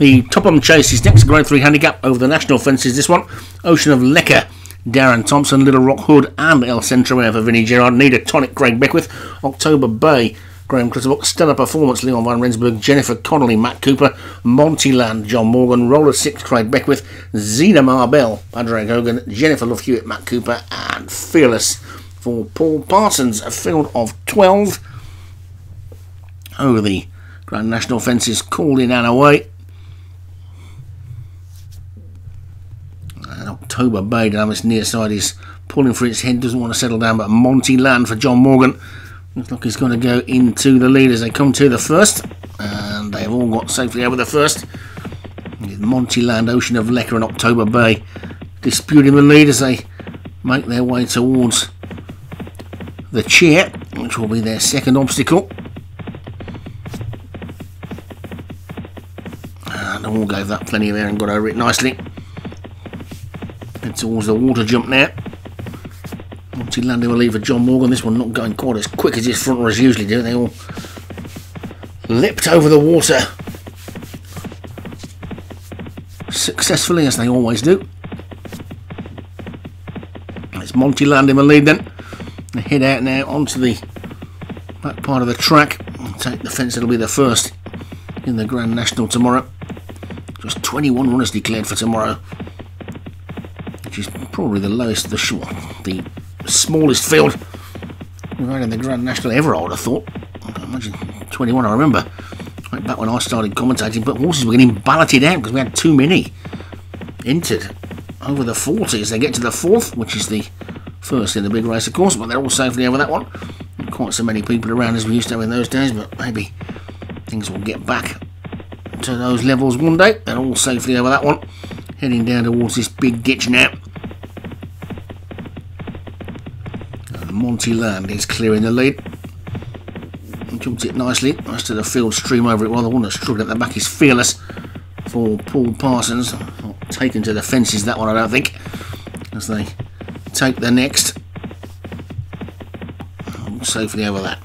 The Topham Chase is next Grade 3 handicap over the national fences. This one, Ocean of Lecker. Darren Thompson, Little Rock Hood, and El Centro for Vinnie Gerard. Need a tonic, Craig Beckwith. October Bay, Graham Clutterbuck, Stellar Performance, Leon Van Rensburg, Jennifer Connolly, Matt Cooper, Montyland, John Morgan, Roller 6, Craig Beckwith, Zena Marbell, Padraig Hogan, Jennifer Love Hewitt, Matt Cooper, and Fearless for Paul Parsons. A field of 12 over the Grand National fences, called in and away. October Bay down this near side is pulling for its head, doesn't want to settle down, but Monty Land for John Morgan. Looks like he's going to go into the lead as they come to the first, and they've all got safely over the first. With Monty Land, Ocean of Lecker, and October Bay disputing the lead as they make their way towards the chair, which will be their second obstacle. And all gave that plenty of air and got over it nicely. Towards the water jump now. Obviously landing a lead for John Morgan. This one not going quite as quick as his front runners usually do. They all leapt over the water successfully as they always do. It's Monty landing the lead then. They head out now onto the back part of the track. Take the fence, it'll be the first in the Grand National tomorrow. Just 21 runners declared for tomorrow which is probably the lowest, of the short, the smallest field had in the Grand National ever, I would have thought. I imagine 21, I remember, right back when I started commentating, but horses were getting balloted out because we had too many entered over the 40s. They get to the fourth, which is the first in the big race, of course, but they're all safely over that one. Not quite so many people around as we used to have in those days, but maybe things will get back to those levels one day. They're all safely over that one heading down towards this big ditch now. Monty Land is clearing the lead. Jumped it nicely. Most of the field stream over it. Well, the one that's struggling at the back is Fearless for Paul Parsons. Not taken to the fences, that one, I don't think. As they take the next. Safely over that.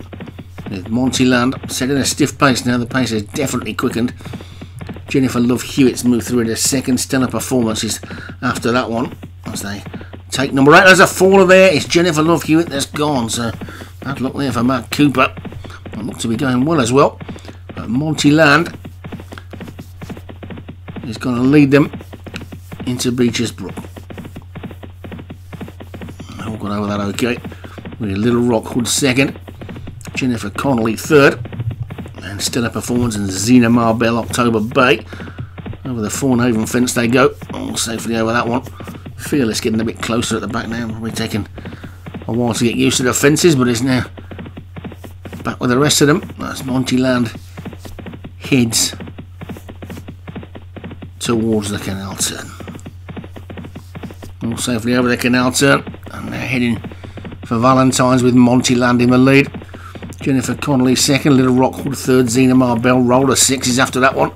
With Monty Land setting a stiff pace now. The pace has definitely quickened. Jennifer Love Hewitt's moved through in a second. Stellar performances after that one as they take number eight. There's a faller there. It's Jennifer Love Hewitt that's gone. So bad luck there for Matt Cooper. I look to be going well as well. Uh, but Monty Land is going to lead them into Becher's Brook. All got over that okay. With Little Rock Hood second. Jennifer Connolly third and Stellar Performance and Zena Marbell October Bay. Over the Foinavon fence they go. All safely over that one. Fearless getting a bit closer at the back now. Probably taking a while to get used to the fences, but it's now back with the rest of them. That's Monty Land heads towards the canal turn. All safely over the canal turn, and they're heading for Valentine's with Monty Land in the lead. Jennifer Connolly second, Little Rockwood third, Zena Marbell Roller sixes after that one.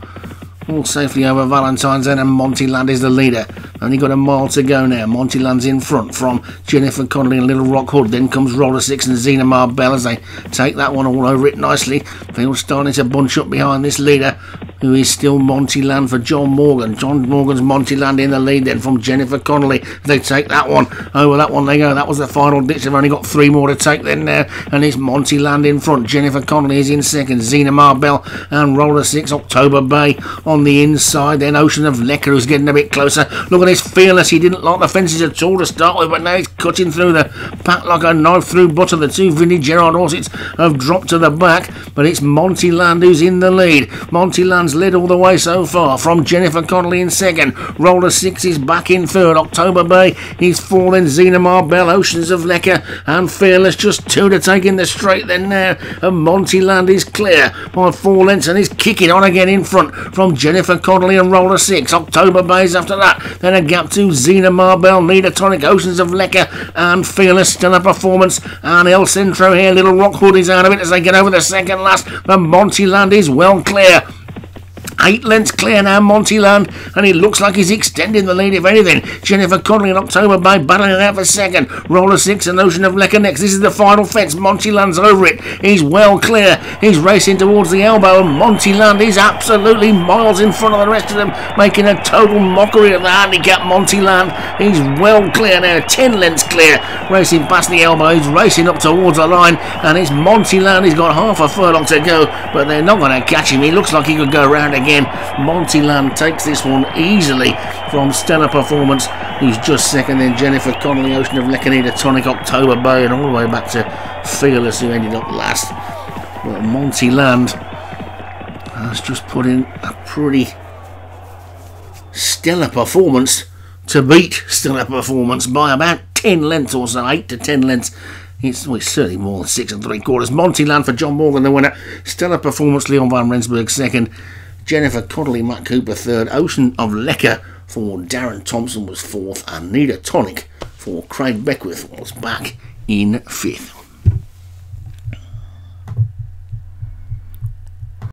All safely over Valentine's End and Montyland is the leader. Only got a mile to go now. Montyland's in front from Jennifer Connolly and Little Rock Hood. Then comes Roller Six and Zena Marbell as they take that one all over it nicely. Field starting to bunch up behind this leader who is still Montyland for John Morgan. John Morgan's Montyland in the lead then from Jennifer Connolly. They take that one. Oh, Over that one they go. That was the final ditch. They've only got three more to take then now. And it's Montyland in front. Jennifer Connolly is in second. Zena Marbell and Roller 6 October Bay on the inside. Then Ocean of Lecker who's getting a bit closer. Look at this fearless. He didn't like the fences at all to start with, but now he's cutting through the pack like a knife through butter. The two Vinnie Gerard horses have dropped to the back, but it's Montyland who's in the lead. Montyland's led all the way so far from Jennifer Connolly in second. Roller 6 is back in third. October Bay is four. Then Zena Marbell, Oceans of Lecker, and Fearless just two to take in the straight then now. And Montyland is clear by four lengths and is kicking on again in front from Jennifer Connolly and Roller 6. October Bay's after that. Then a gap to Zena Marbell, Tonic, Oceans of Lecker, and Fearless Stellar Performance. And El Centro here, Little Rock Hood is out of it as they get over the second last. But Montyland is well clear eight lengths clear now, Monty Montyland, and he looks like he's extending the lead, if anything. Jennifer Connolly in October Bay battling it out for second. Roller six and Ocean of Lecker next. This is the final fence. Montyland's over it. He's well clear. He's racing towards the elbow, and Montyland is absolutely miles in front of the rest of them, making a total mockery of the handicap. Monty Montyland, he's well clear now, ten lengths clear, racing past the elbow. He's racing up towards the line, and it's Monty Montyland. He's got half a furlong to go, but they're not going to catch him. He looks like he could go round again. Montyland takes this one easily from Stellar Performance, who's just second. Then Jennifer Connolly, Ocean of Lecanida, Tonic, October Bay, and all the way back to Fearless, who ended up last. But Montyland has just put in a pretty stellar performance to beat stellar performance by about 10 lengths or so, 8 to 10 lengths. It's, well, it's certainly more than six and three quarters. Monty Land for John Morgan, the winner. Stellar performance, Leon van Rensburg second. Jennifer Connolly, Matt Cooper third. Ocean of Lecker for Darren Thompson was fourth. And Nita Tonic for Craig Beckwith was back in fifth.